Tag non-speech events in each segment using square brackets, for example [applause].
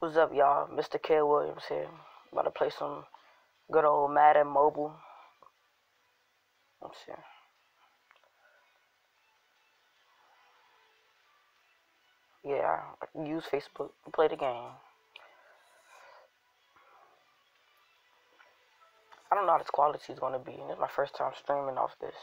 What's up, y'all? Mr. K. Williams here. About to play some good old Madden Mobile. Let's see. Yeah, I use Facebook to play the game. I don't know how this quality is going to be. This is my first time streaming off this.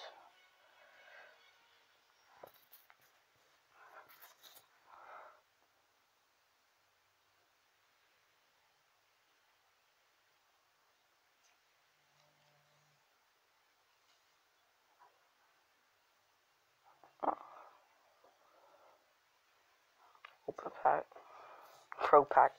Pack. Pro pack.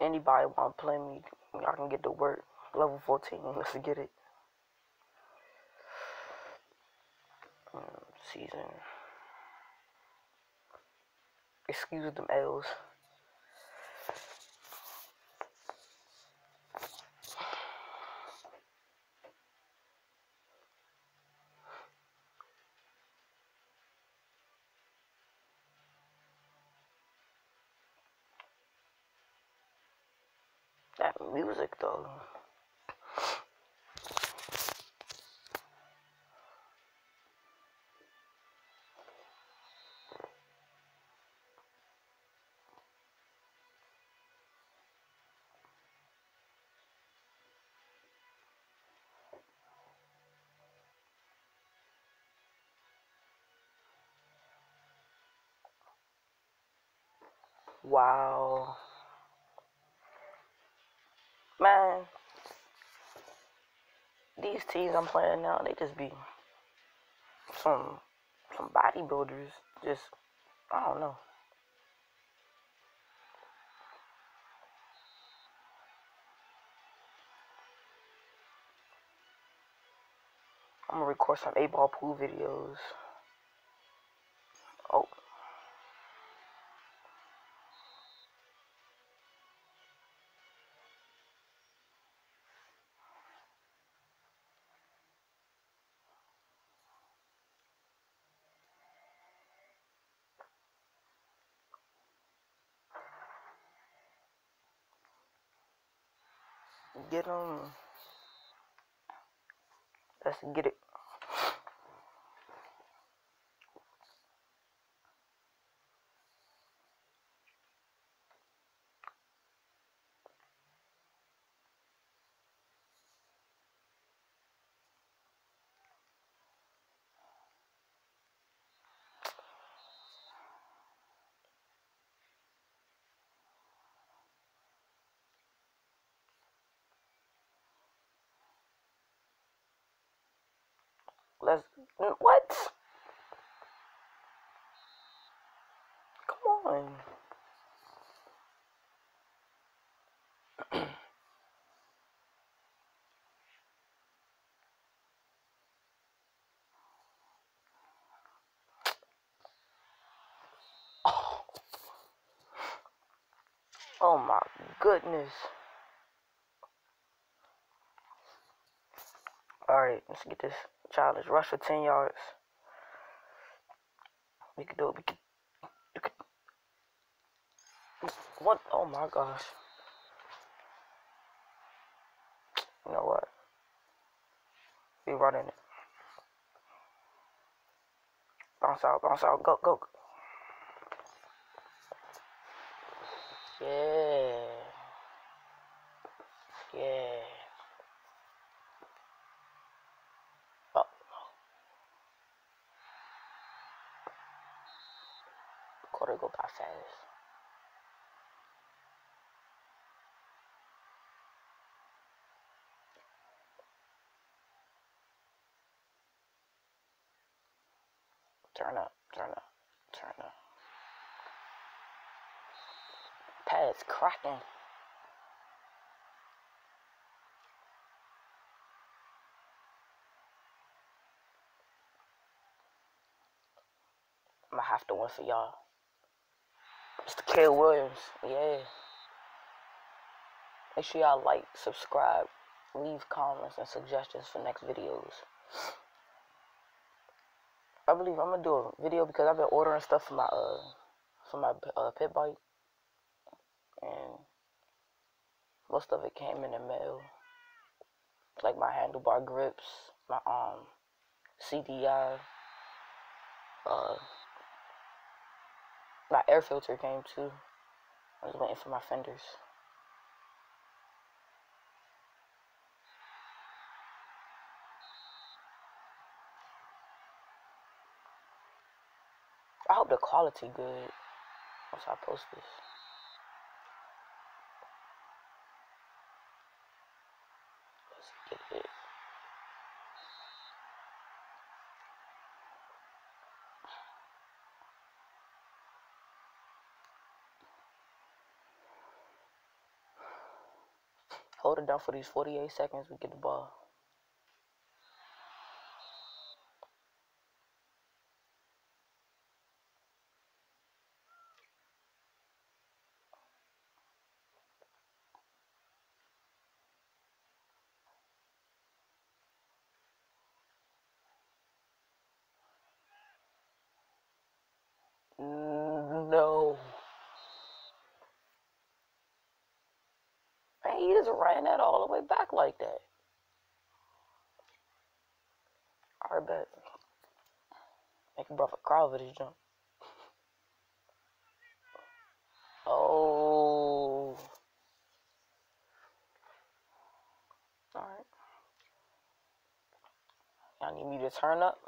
Anybody want to play me, I can get to work. Level 14, [laughs] let's get it. Mm, season. Excuse them L's. That music though. Wow. Man, these teams I'm playing now, they just be some some bodybuilders. Just I don't know. I'm gonna record some eight ball pool videos. Get them. Let's get it. Let's. What? Come on. Oh, oh my goodness. Alright, let's get this challenge. Rush for 10 yards. We can do it. We can what? Oh my gosh. You know what? We running it. Bounce out, bounce out. Go, go. Yeah. Oh, go by fast. Turn up, turn up, turn up. Pad's cracking. I'm gonna have to win for y'all. Mr. K. Williams, yeah. Make sure y'all like, subscribe, leave comments and suggestions for next videos. I believe I'm gonna do a video because I've been ordering stuff for my uh for my uh, pit bike, and most of it came in the mail, like my handlebar grips, my um CDI, uh my air filter came too. I was waiting for my fenders. I hope the quality good once I post this. Let's get it. Hold it down for these 48 seconds. We get the ball. No. Man, he just ran that all the way back like that. I bet. Make a brother cry over this jump. Oh. Alright. Y'all need me to turn up?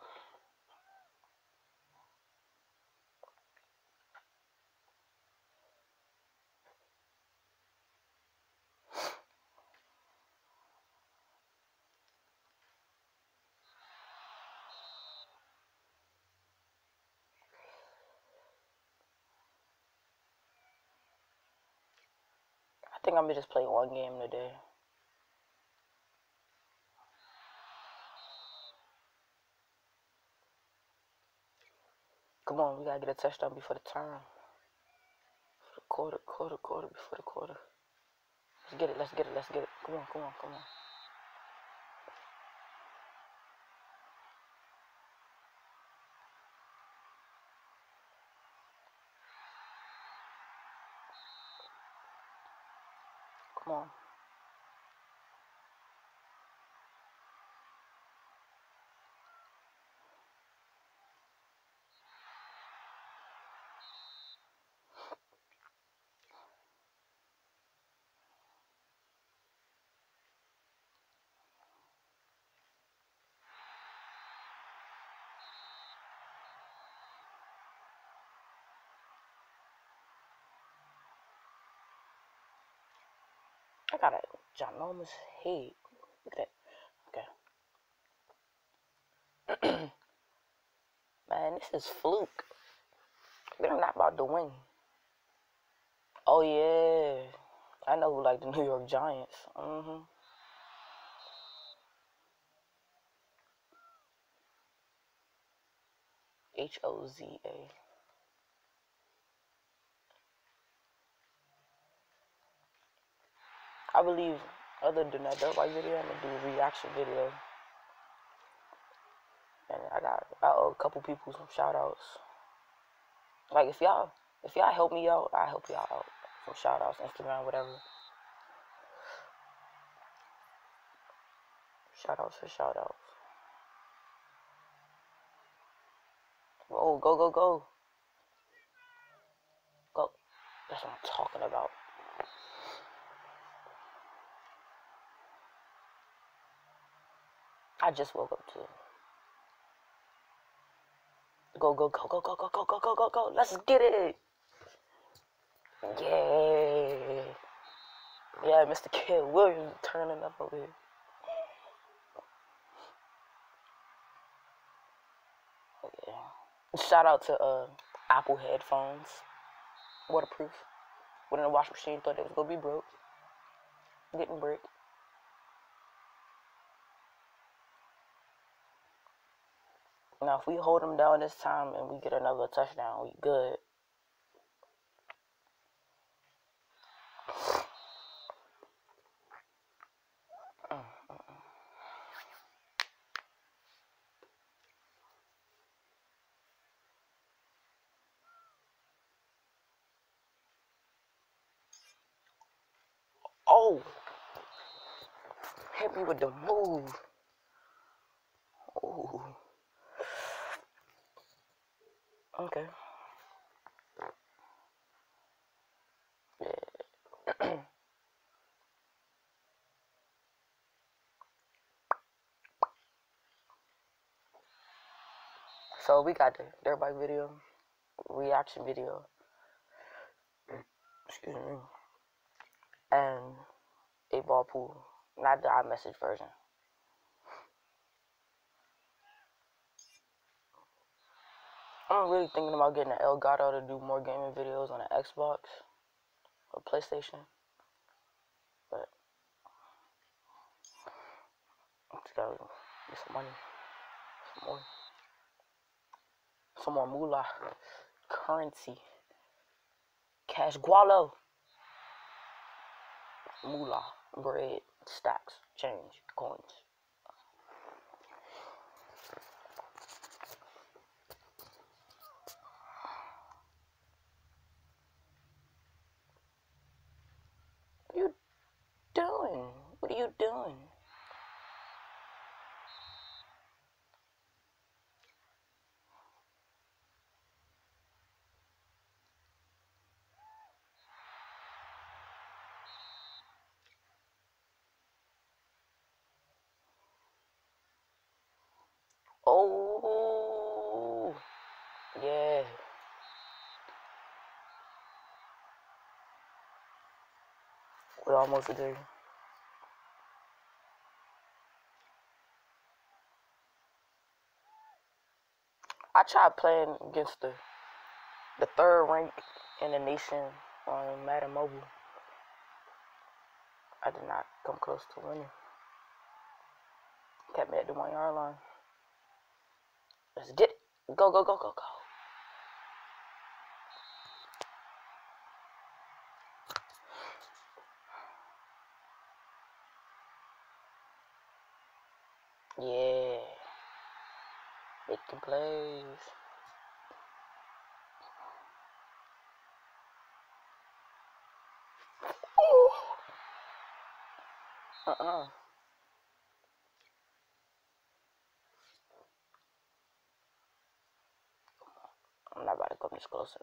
I think I'm gonna just play one game today. Come on, we gotta get a touchdown before the. For the quarter, quarter, quarter, before the quarter. Let's get it, let's get it, let's get it. Come on, come on, come on. Come on. I got a ginormous head. Look at that. Okay. [clears throat] Man, this is fluke. They're not about to win. Oh yeah. I know who like the [laughs] New York Giants. Mm-hmm. H I believe other than that dirt bike video, I'm gonna do a reaction video. And I got I owe a couple people some shout outs. Like if y'all if y'all help me out, I help y'all out. Some shout outs, Instagram, whatever. Shout outs for shout outs. Oh, go, go, go. Go. That's what I'm talking about. I just woke up too. Go, go, go, go, go, go, go, go, go, go, go. Let's get it. Yeah. Yeah, Mr. Kid Williams turning up over here. Yeah. Shout out to uh, Apple headphones. Waterproof. Went in the wash machine, thought it was gonna be broke. Didn't break. Now, if we hold them down this time and we get another touchdown, we good. Oh, hit me with the move. Okay. [clears throat] So we got the dirt bike video, reaction video. [clears throat] Excuse me. And eight ball pool, not the iMessage version. I'm really thinking about getting an Elgato to do more gaming videos on an Xbox or PlayStation. But I just gotta get some money. Some more. Some more moolah. Currency. Cash gualo. Moolah. Bread. Stacks. Change. Coins. doing? What are you doing? Oh, yeah. We're almost there. I tried playing against the the third rank in the nation on Madden Mobile. I did not come close to winning. Kept me at the one yard line. Let's get. Go, go, go, go, go. Yeah. Making plays. Uh-uh. I'm not this closer.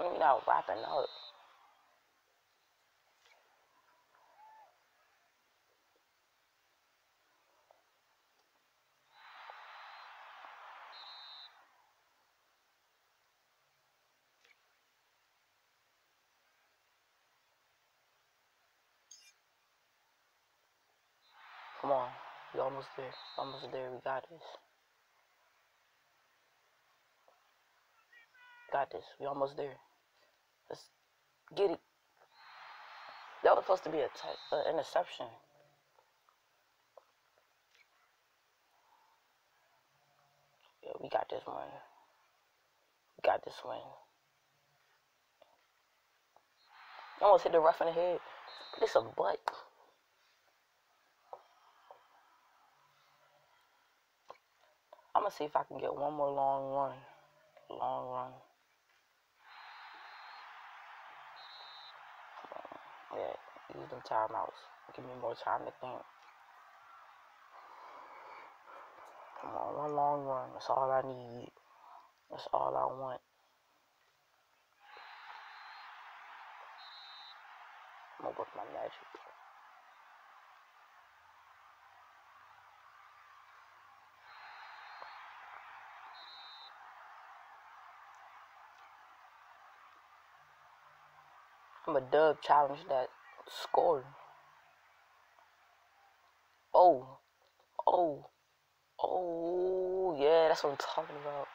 You know, wrapping up. Come on. We almost there. Almost there. We got this. Got this. We almost there. Let's get it. That was supposed to be a t- uh, interception. Yeah, we got this one. We got this one. Almost hit the rough in the head. This a butt. I'm gonna see if I can get one more long run. Long run. Yeah, use them timeouts. Give me more time to think. Come on, one long run. That's all I need. That's all I want. I'm gonna work my magic. I'm a dub challenge that score. Oh, oh, oh, yeah, that's what I'm talking about.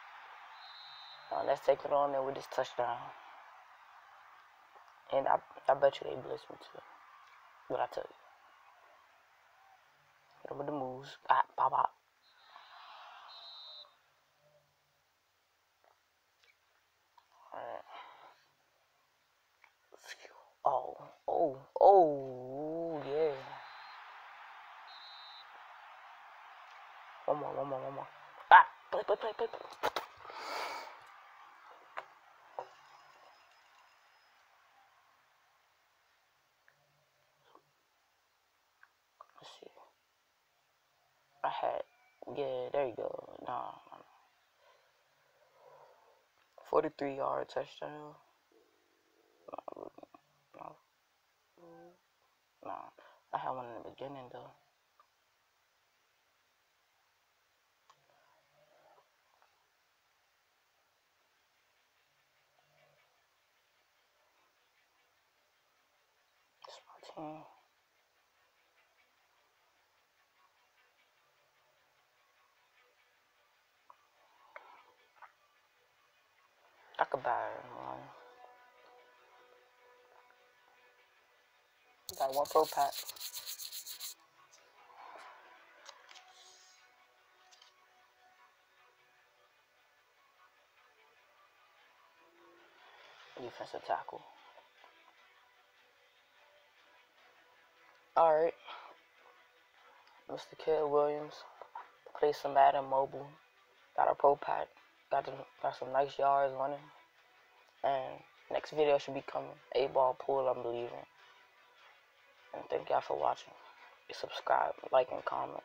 Uh, let's take it on there with this touchdown. And I, I bet you they blitz me too. What I tell you. Hit them with the moves. Ah, pop, pop. Oh, oh, oh, yeah. One more, one more, one more. Ah, play, play, play, play. Let's see. I had, yeah, there you go. Nah, no. 43 yard touchdown. Beginning though. It's. I could buy one. Got one pro pack. Defensive tackle. Alright. Mr. Kid Williams. Play some Madden Mobile. Got a pro pack. Got, the, got some nice yards him. And next video should be coming. Eight ball pool, I'm believing. And thank y'all for watching. Subscribe, like, and comment.